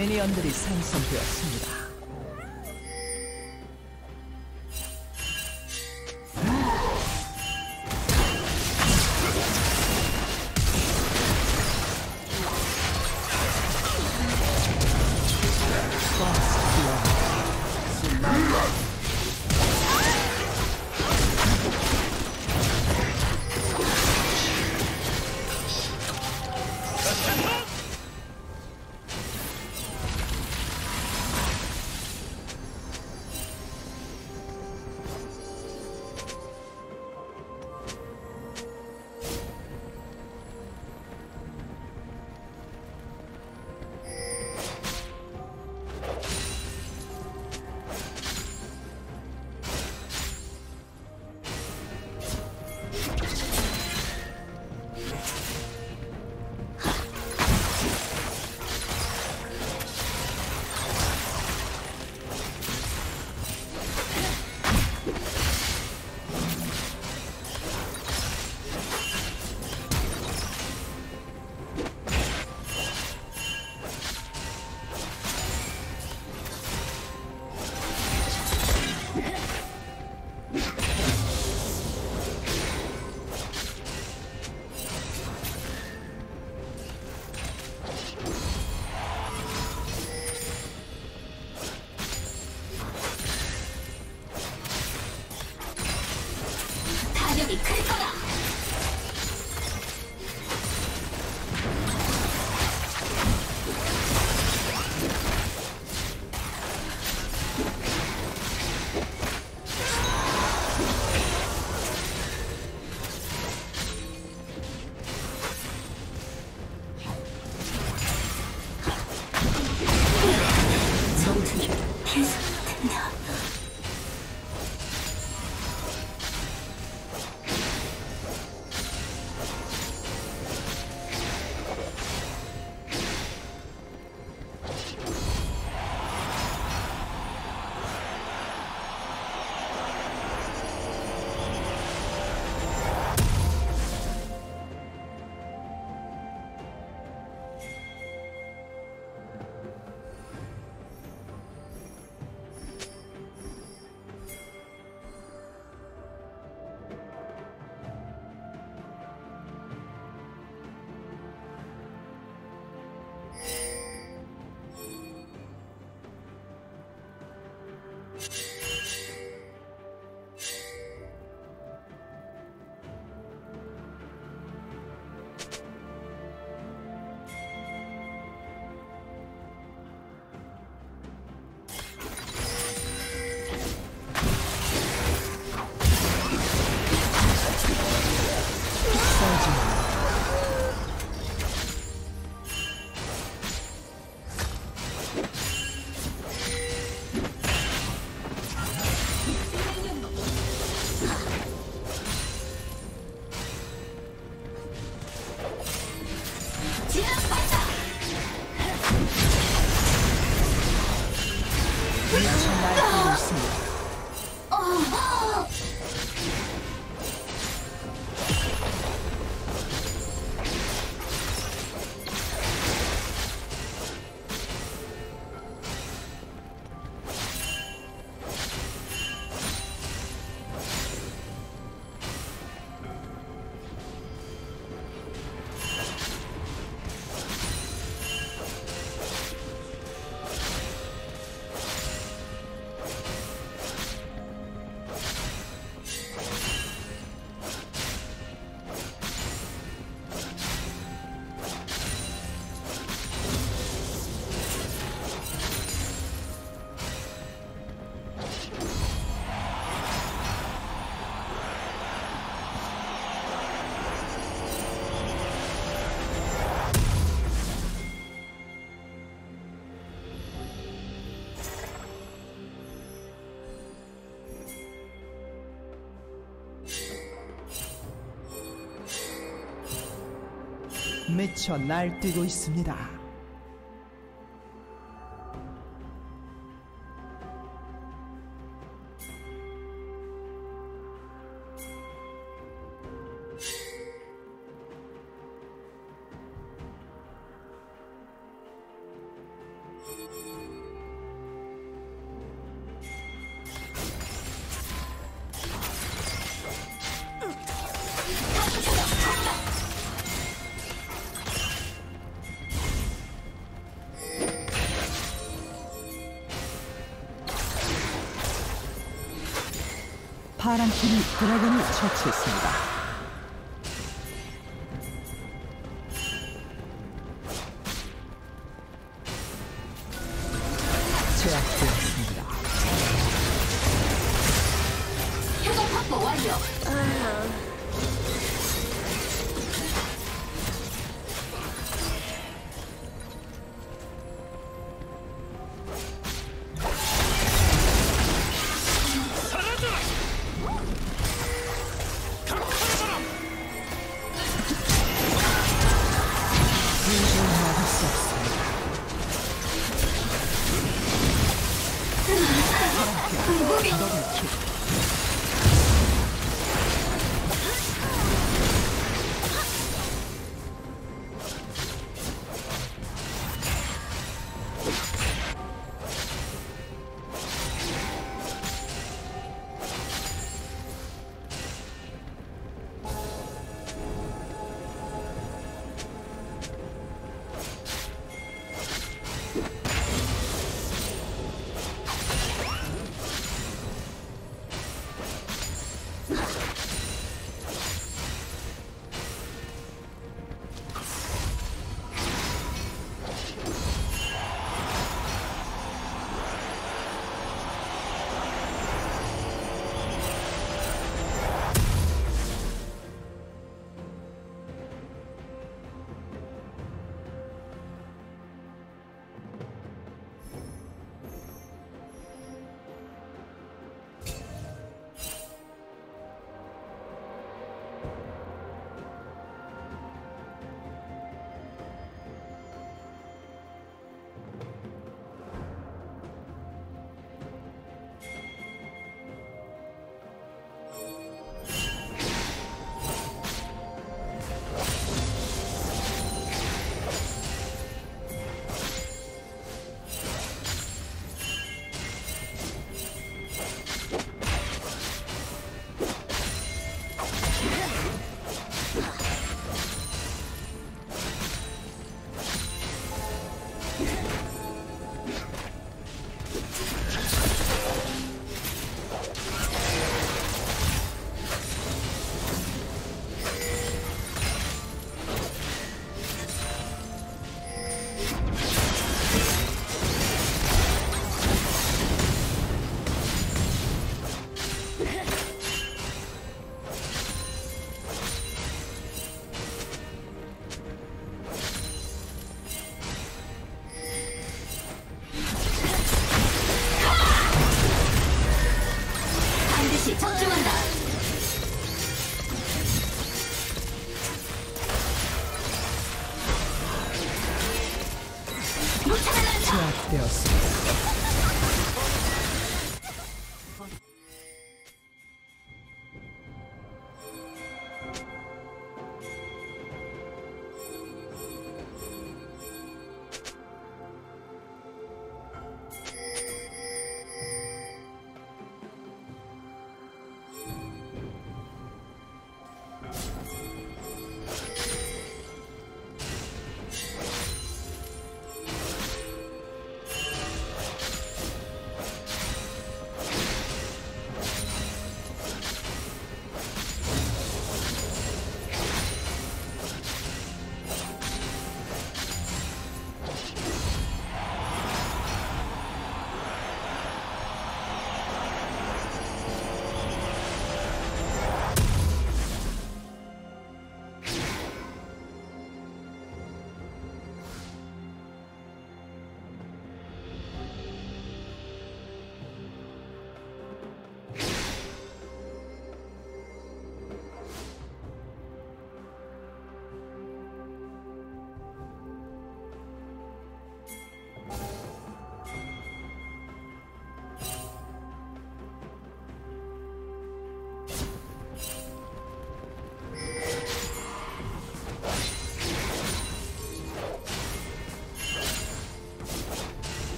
미니언들이 생성되었습니다. 미쳐 날뛰고 있습니다. 미쳐 날뛰고 있습니다. 파란 팀이 드래곤을 처치했습니다.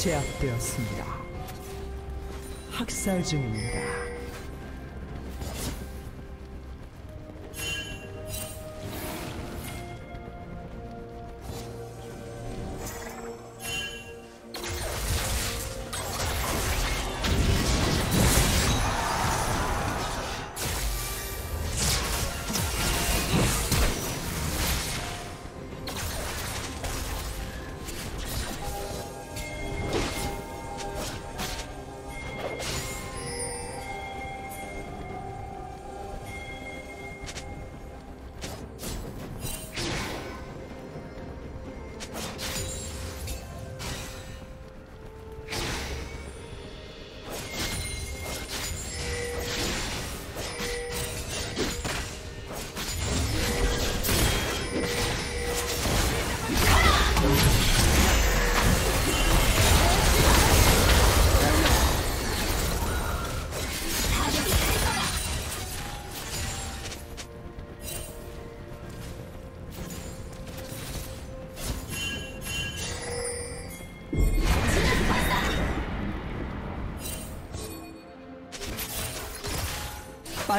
제압되었습니다. 학살 중입니다.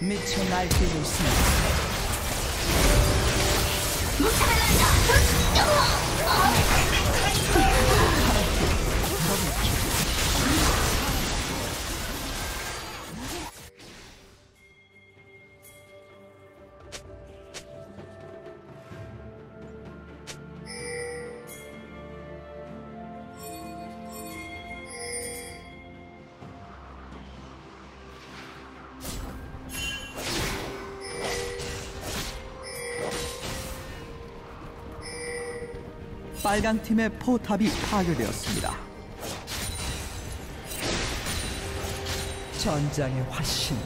미쳐 날뛰고 있습니다. 빨강 팀의 포탑이 파괴되었습니다. 전장의 화신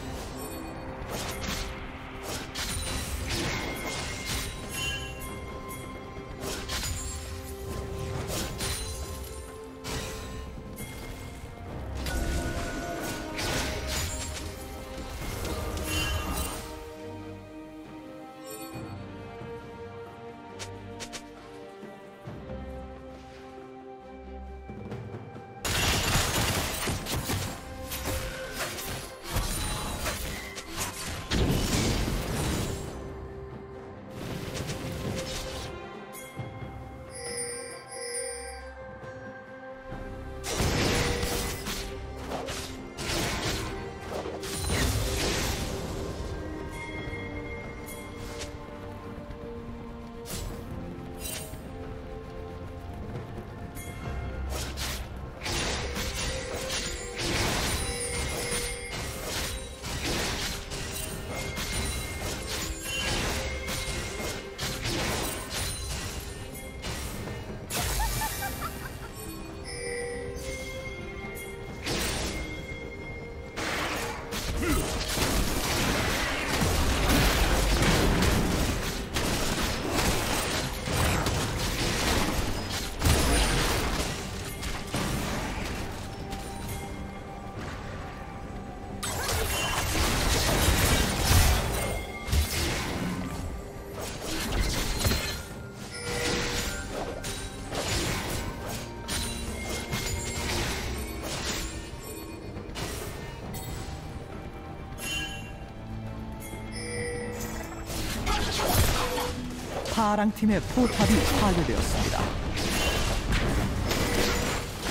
파랑 팀의 포탑이 파괴되었습니다.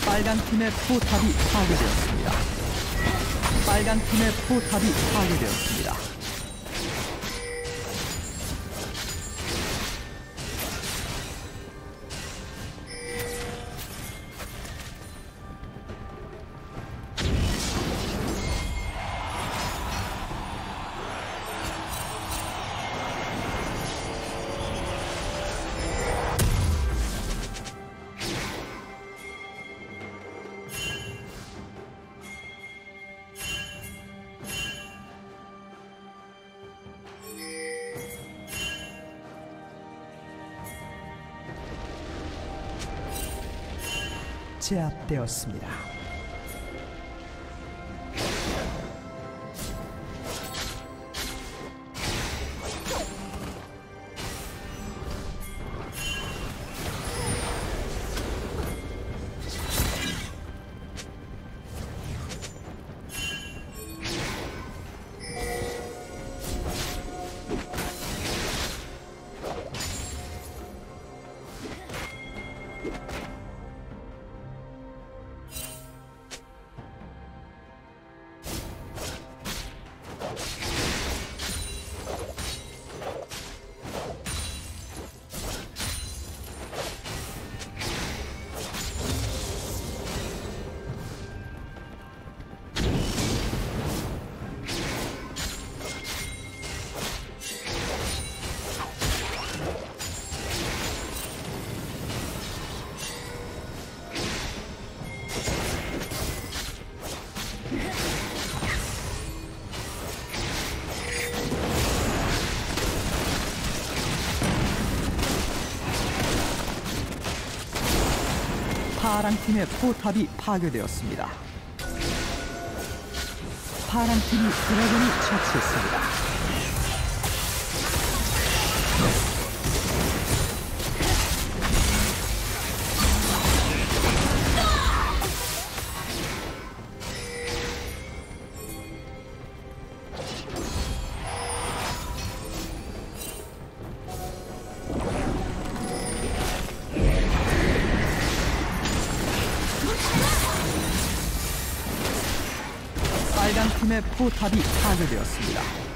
빨강 팀의 포탑이 파괴되었습니다. 빨강 팀의 포탑이 파괴되었습니다. 제압되었습니다. 파랑 팀의 포탑이 파괴되었습니다. 파랑 팀이 드래곤을 처치했습니다. 빨간 팀의 포탑이 파괴되었습니다.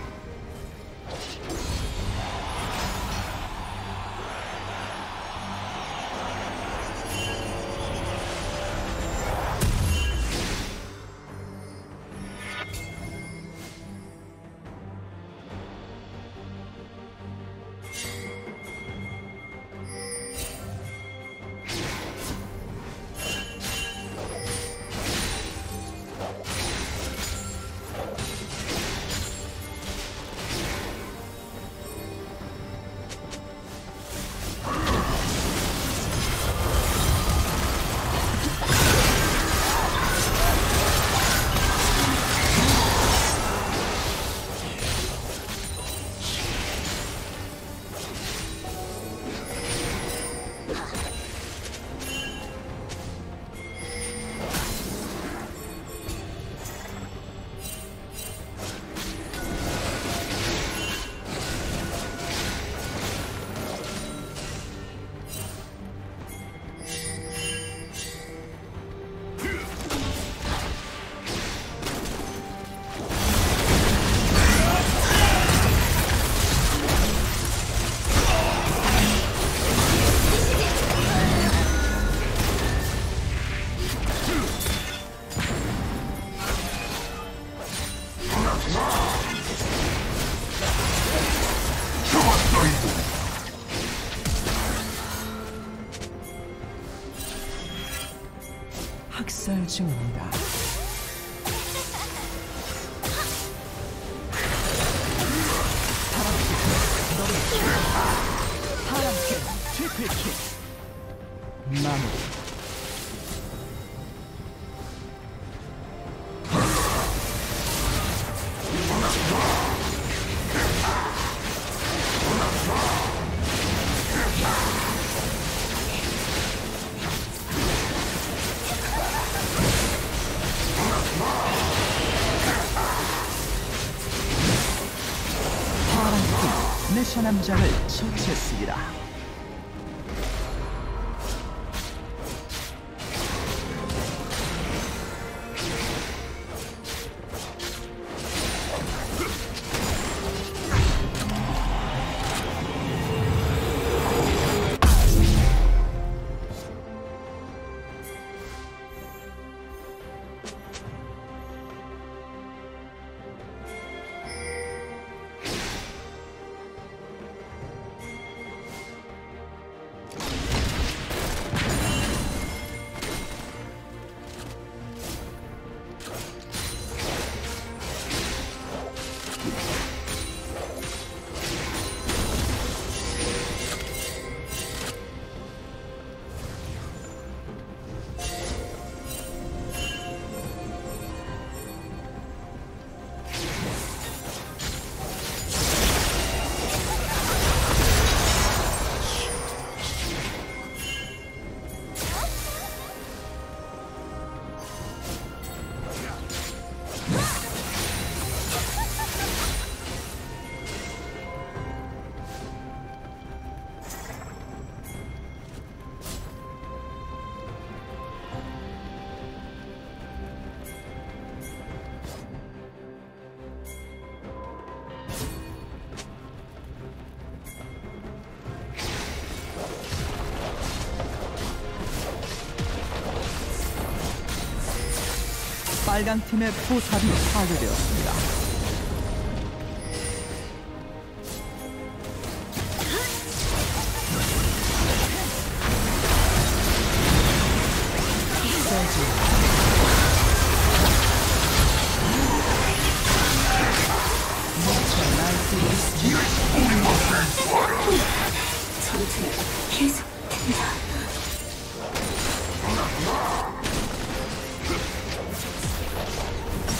학살 중입니다. 파랑팀 내셔남장을 처치했습니다. 빨강 팀의 포탑이 파괴되었습니다.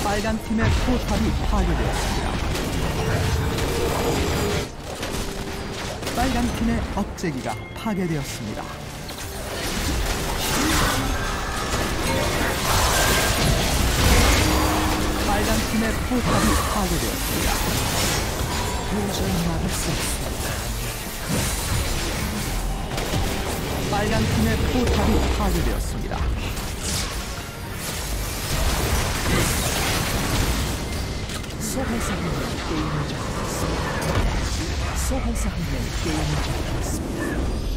빨간 팀의 포탑이 파괴되었습니다. 빨간 팀의 억제기가 파괴되었습니다. 빨간 팀의 포탑이 파괴되었습니다. 도저히 막을 수 없습니다. 빨간 팀의 포탑이 파괴되었습니다. 소환사분의 게임을 접했습니다. 소환사분의 게임을 접했습니다.